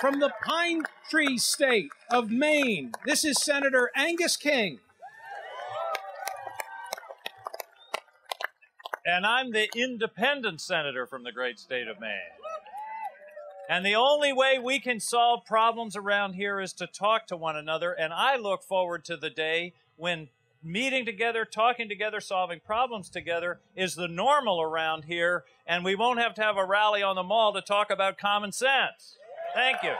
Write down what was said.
From the Pine Tree State of Maine, this is Senator Angus King. And I'm the independent senator from the great state of Maine. And the only way we can solve problems around here is to talk to one another. And I look forward to the day when meeting together, talking together, solving problems together is the normal around here. And we won't have to have a rally on the mall to talk about common sense. Thank you.